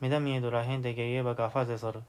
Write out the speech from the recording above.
medamiedo la gente que lleva gafas de sol